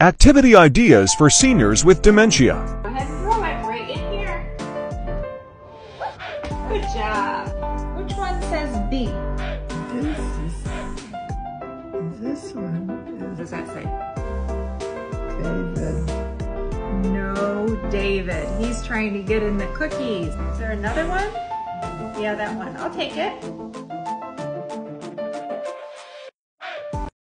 Activity ideas for seniors with dementia. Go ahead and throw it right in here. Good job. Which one says B? This is, this one What does that say? David. No, David. He's trying to get in the cookies. Is there another one? Yeah, that one. I'll take it.